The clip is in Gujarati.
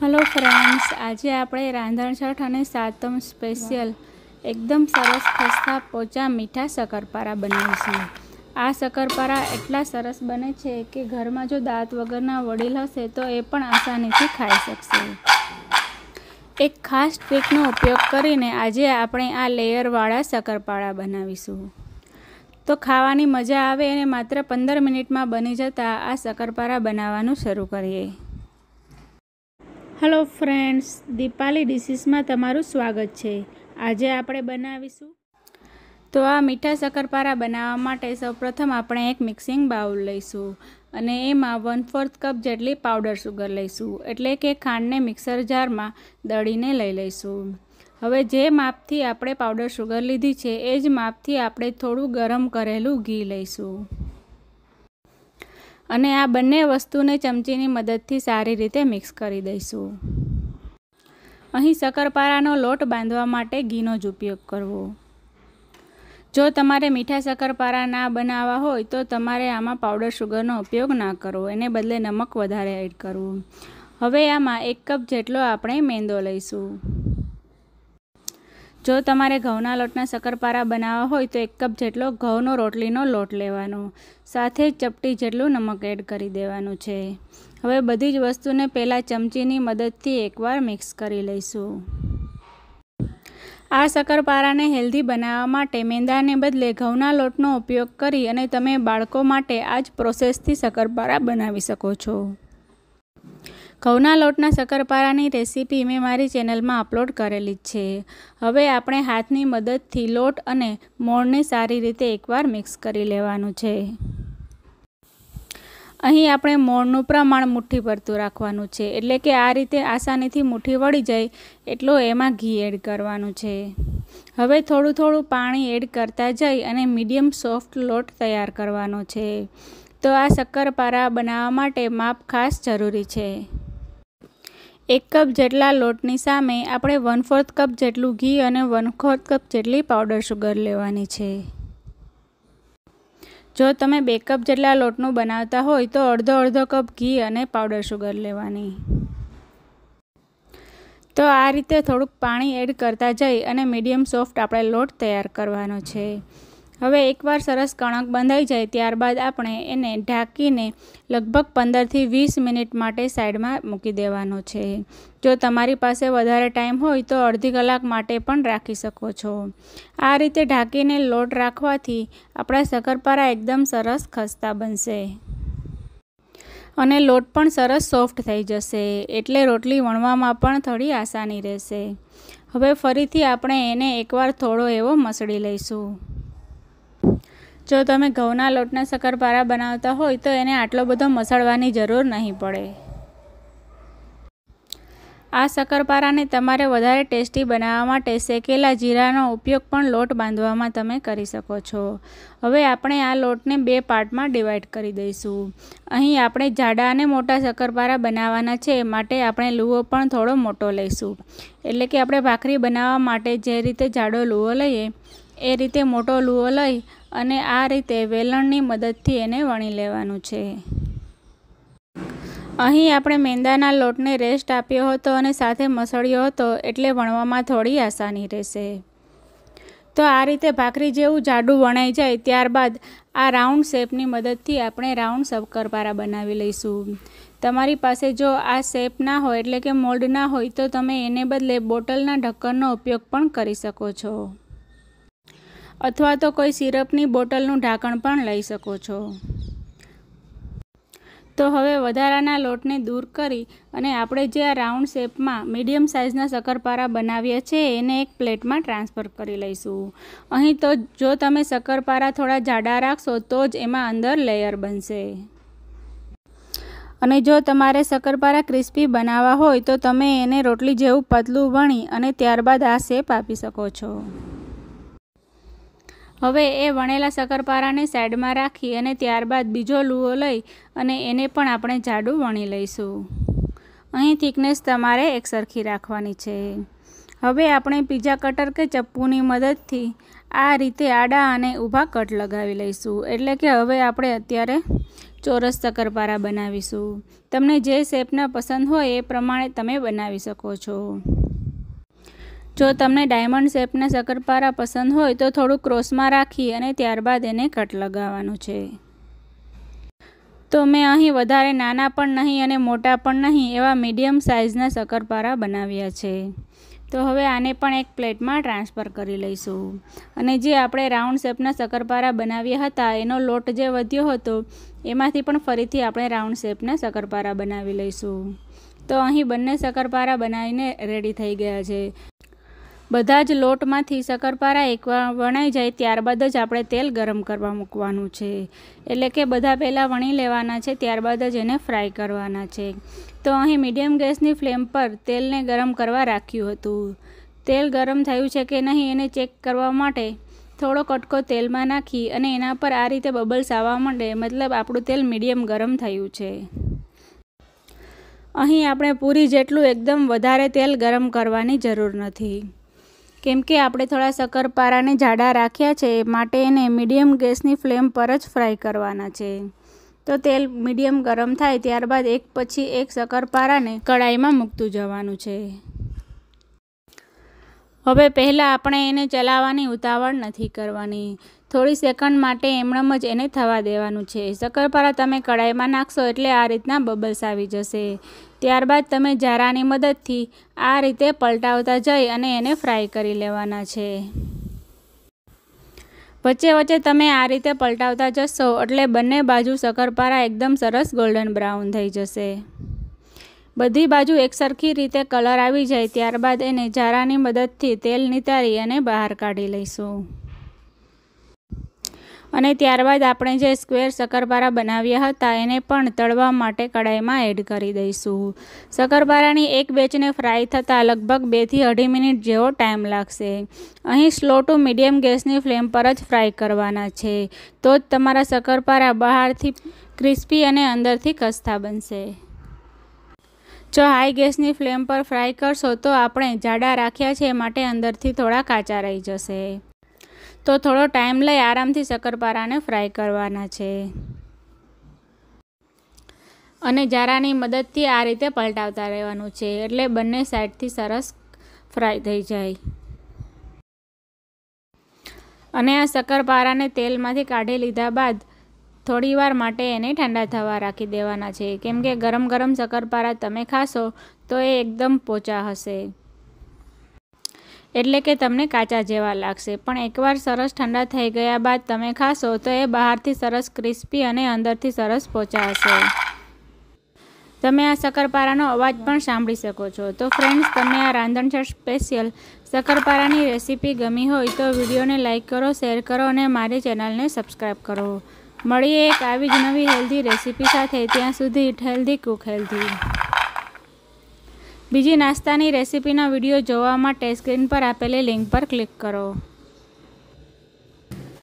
હલો ફ્રેન્ડ્સ આજે આપણે રાંધણછઠ અને સાતમ સ્પેશિયલ એકદમ સરસ ખસ્તા પોચા મીઠા શક્કરપારા બનાવીશું આ શક્કરપારા એટલા સરસ બને છે કે ઘરમાં જો દાંત વગરના વડીલ હશે તો એ પણ આસાનીથી ખાઈ શકશે. એક ખાસ ટ્રીકનો ઉપયોગ કરીને આજે આપણે આ લેયરવાળા શક્કરપારા બનાવીશું. તો ખાવાની મજા આવે અને માત્ર પંદર મિનિટમાં બની જતાં આ શક્કરપારા બનાવવાનું શરૂ કરીએ. હેલો ફ્રેન્ડ્સ દીપાલી ડિશિસમાં તમારું સ્વાગત છે. આજે આપણે બનાવીશું. તો આ મીઠા શક્કરપારા બનાવવા માટે સૌપ્રથમ આપણે એક મિક્સિંગ બાઉલ લઈશું અને એમાં વન ફોર્થ કપ જેટલી પાવડર સુગર લઈશું. એટલે કે ખાંડને મિક્સર જારમાં દળીને લઈ લઈશું. હવે જે માપથી આપણે પાવડર સુગર લીધી છે, એ જ માપથી આપણે થોડું ગરમ કરેલું ઘી લઈશું. અને આ બંને વસ્તુને ચમચીની મદદથી સારી રીતે મિક્સ કરી દઈશું. અહીં શક્કરપારાનો લોટ બાંધવા માટે ઘીનો જ ઉપયોગ કરવો. જો તમારે મીઠા શક્કરપારા ના બનાવવા હોય, તો તમારે આમાં પાવડર શુગરનો ઉપયોગ ના કરવો, એને બદલે નમક વધારે એડ કરવું. હવે આમાં એક કપ જેટલો આપણે મેંદો લઈશું. જો તમારે ઘઉંના લોટના શક્કરપારા બનાવવા હોય તો એક કપ જેટલો ઘઉંનો રોટલીનો લોટ લેવાનો. સાથે ચપટી જેટલું નમક એડ કરી દેવાનું છે. હવે બધી જ વસ્તુને પહેલાં ચમચીની મદદથી એકવાર મિક્સ કરી લઈશું. આ શક્કરપારાને હેલ્ધી બનાવવા માટે મેંદાને બદલે ઘઉંના લોટનો ઉપયોગ કરી અને તમે બાળકો માટે આ જ પ્રોસેસથી શક્કરપારા બનાવી શકો છો. ઘઉંના લોટના શક્કરપારાની રેસીપી મેં મારી ચેનલમાં અપલોડ કરેલી જ છે. હવે આપણે હાથની મદદથી લોટ અને મોણને સારી રીતે એકવાર મિક્સ કરી લેવાનું છે. અહીં આપણે મોણનું પ્રમાણ મુઠ્ઠી ભરતું રાખવાનું છે. એટલે કે આ રીતે આસાનીથી મુઠ્ઠી વળી જાય એટલો એમાં ઘી એડ કરવાનું છે. હવે થોડું થોડું પાણી એડ કરતા જઈ અને મીડિયમ સોફ્ટ લોટ તૈયાર કરવાનો છે. તો આ શક્કરપારા બનાવવા માટે માપ ખાસ જરૂરી છે. એક કપ જેટલા લોટની સામે આપણે વન ફોર્થ કપ જેટલું ઘી અને વન ફોર્થ કપ જેટલી પાવડર શુગર લેવાની છે. જો તમે બે કપ જેટલા લોટનું બનાવતા હોય તો અડધો અડધો કપ ઘી અને પાવડર શુગર લેવાની. તો આ રીતે થોડુંક પાણી એડ કરતા જઈ અને મીડિયમ સોફ્ટ આપણે લોટ તૈયાર કરવાનો છે. હવે એકવાર સરસ કણક બંધાઈ જાય ત્યારબાદ આપણે એને ઢાંકીને લગભગ પંદરથી વીસ મિનિટ માટે સાઈડમાં મૂકી દેવાનો છે. જો તમારી પાસે વધારે ટાઈમ હોય તો અડધી કલાક માટે પણ રાખી શકો છો. આ રીતે ઢાંકીને લોટ રાખવાથી આપણા શક્કરપારા એકદમ સરસ ખસ્તા બનશે. અને લોટ પણ સરસ સોફ્ટ થઈ જશે, એટલે રોટલી વણવામાં પણ થોડી આસાની રહેશે. હવે ફરીથી આપણે એને એકવાર થોડો એવો મસળી લઈશું. જો તમે ઘઉંના લોટના શક્કરપારા બનાવતા હોય, તો એને આટલો બધો મસળવાની જરૂર નહીં પડે. આ શક્કરપારાને તમારે વધારે ટેસ્ટી બનાવવા માટે શેકેલા જીરાનો ઉપયોગ પણ લોટ બાંધવામાં તમે કરી શકો છો. હવે આપણે આ લોટને બે પાર્ટમાં ડિવાઈડ કરી દઈશું. અહીં આપણે જાડા અને મોટા શક્કરપારા બનાવવાના છે માટે આપણે લૂવો પણ થોડો મોટો લઈશું. એટલે કે આપણે ભાખરી બનાવવા માટે જે રીતે જાડો લૂવો લઈએ, એ રીતે મોટો લૂવો લઈ અને આ રીતે વેલણની મદદથી એને વણી લેવાનું છે. અહીં આપણે મેંદાના લોટને રેસ્ટ આપ્યો હતો અને સાથે મસળ્યો હતો એટલે વણવામાં થોડી આસાની રહેશે. તો આ રીતે ભાખરી જેવું જાડું વણાઈ જાય ત્યારબાદ આ રાઉન્ડ શેપની મદદથી આપણે રાઉન્ડ શક્કરપારા બનાવી લઈશું. તમારી પાસે જો આ શેપ ના હોય એટલે કે મોલ્ડ ના હોય તો તમે એને બદલે બોટલના ઢક્કરનો ઉપયોગ પણ કરી શકો છો. અથવા તો કોઈ સિરપની બોટલનું ઢાંકણ પણ લઈ શકો છો. તો હવે વધારાના લોટને દૂર કરી અને આપણે જે આ રાઉન્ડ શેપમાં મીડિયમ સાઇઝના શક્કરપારા બનાવ્યા છે, એને એક પ્લેટમાં ટ્રાન્સફર કરી લઈશું. અહીં તો જો તમે શક્કરપારા થોડા જાડા રાખશો, તો જ એમાં અંદર લેયર બનશે. અને જો તમારે શક્કરપારા ક્રિસ્પી બનાવવા હોય, તો તમે એને રોટલી જેવું પતલું વણી અને ત્યારબાદ આ શેપ આપી શકો છો. હવે એ વણેલા શક્કરપારાને સાઈડમાં રાખી અને ત્યારબાદ બીજો લુઓ લઈ અને એને પણ આપણે જાડું વણી લઈશું. અહીં થિકનેસ તમારે એકસરખી રાખવાની છે. હવે આપણે પીઝા કટર કે ચપ્પુની મદદથી આ રીતે આડા અને ઊભા કટ લગાવી લઈશું. એટલે કે હવે આપણે અત્યારે ચોરસ શક્કરપારા બનાવીશું. તમને જે શેપના પસંદ હોય એ પ્રમાણે તમે બનાવી શકો છો. જો તમને ડાયમંડ શેપના શક્કરપારા પસંદ હોય તો થોડું ક્રોસમાં રાખી અને ત્યારબાદ એને કટ લગાવવાનું છે. તો મેં અહીં વધારે નાના પણ નહીં અને મોટા પણ નહીં એવા મીડિયમ સાઇઝના શક્કરપારા બનાવ્યા છે. તો હવે આને પણ એક પ્લેટમાં ટ્રાન્સફર કરી લઈશું. અને જે આપણે રાઉન્ડ શેપના શક્કરપારા બનાવ્યા હતા, એનો લોટ જે વધ્યો હતો, એમાંથી પણ ફરીથી આપણે રાઉન્ડ શેપના શક્કરપારા બનાવી લઈશું. તો અહીં બંને શક્કરપારા બનાવીને રેડી થઈ ગયા છે. બધા જ લોટમાંથી શક્કરપારા એકવાર વણાઈ જાય ત્યારબાદ જ આપણે તેલ ગરમ કરવા મૂકવાનું છે. એટલે કે બધા પહેલાં વણી લેવાના છે, ત્યારબાદ જ એને ફ્રાય કરવાના છે. તો અહીં મીડિયમ ગેસની ફ્લેમ પર તેલને ગરમ કરવા રાખ્યું હતું. તેલ ગરમ થયું છે કે નહીં એને ચેક કરવા માટે થોડો કટકો તેલમાં નાખી અને એના પર આ રીતે બબલ્સ આવવા માંડે, મતલબ આપણું તેલ મીડિયમ ગરમ થયું છે. અહીં આપણે પૂરી જેટલું એકદમ વધારે તેલ ગરમ કરવાની જરૂર નથી. કેમ કે આપણે થોડા શક્કરપારાને જાડા રાખ્યા છે માટે એને મીડિયમ ગેસની ફ્લેમ પર જ ફ્રાય કરવાના છે. તો તેલ મીડિયમ ગરમ થાય ત્યારબાદ એક પછી એક શક્કરપારાને કડાઈમાં મૂકતું જવાનું છે. હવે પહેલાં આપણે એને ચલાવવાની ઉતાવળ નથી કરવાની. થોડી સેકન્ડ માટે એમણમ જ એને થવા દેવાનું છે. શક્કરપારા તમે કડાઈમાં નાખશો એટલે આ રીતના બબલ્સ આવી જશે. ત્યારબાદ તમે જારાની મદદથી આ રીતે પલટાવતા જઈ અને એને ફ્રાય કરી લેવાના છે. વચ્ચે વચ્ચે તમે આ રીતે પલટાવતા જશો એટલે બંને બાજુ શક્કરપારા એકદમ સરસ ગોલ્ડન બ્રાઉન થઈ જશે. બધી બાજુ એકસરખી રીતે કલર આવી જાય ત્યારબાદ એને જારાની મદદથી તેલ નિતારી અને બહાર કાઢી લઈશું. અને ત્યારબાદ આપણે જે સ્ક્વેર શક્કરપારા બનાવ્યા હતા, એને પણ તળવા માટે કડાઈમાં એડ કરી દઈશું. શક્કરપારાની એક બેચને ફ્રાય થતાં લગભગ બેથી અઢી મિનિટ જેવો ટાઈમ લાગશે. અહીં સ્લો ટુ મીડિયમ ગેસની ફ્લેમ પર જ ફ્રાય કરવાના છે. તો જ તમારા શક્કરપારા બહારથી ક્રિસ્પી અને અંદરથી ખસ્તા બનશે. જો હાઈ ગેસની ફ્લેમ પર ફ્રાય કરશો તો આપણે જાડા રાખ્યા છે માટે અંદરથી થોડા કાચા રહી જશે. તો થોડો ટાઈમ લઈ આરામથી શક્કરપારાને ફ્રાય કરવાના છે. અને જારાની મદદથી આ રીતે પલટાવતા રહેવાનું છે એટલે બંને સાઈડથી સરસ ફ્રાય થઈ જાય. અને આ શક્કરપારાને તેલમાંથી કાઢી લીધા બાદ થોડીવાર માટે એને ઠંડા થવા રાખી દેવાના છે. કેમ કે ગરમ ગરમ શક્કરપારા તમે ખાશો તો એ એકદમ પોચા હશે. એટલે કે તમને કાચા જેવા લાગશે. પણ એકવાર સરસ ઠંડા થઈ ગયા બાદ તમે ખાશો તો એ બહારથી સરસ ક્રિસ્પી અને અંદરથી સરસ પોચા તમે આ શક્કરપારાનો અવાજ પણ સાંભળી શકો છો. તો ફ્રેન્ડ્સ તમને આ રાંધણછળ સ્પેશિયલ શક્કરપારાની રેસીપી ગમી હોય તો વિડીયોને લાઇક કરો શેર કરો અને મારી ચેનલને સબસ્ક્રાઈબ કરો. મળીએ એક આવી જ નવી હેલ્ધી રેસીપી સાથે. ત્યાં સુધી હેલ્ધી કુક હેલ્ધી બીજી નાસ્તાની રેસીપીના વીડિયો જોવા માટે સ્ક્રીન પર આપેલી લિંક પર ક્લિક કરો.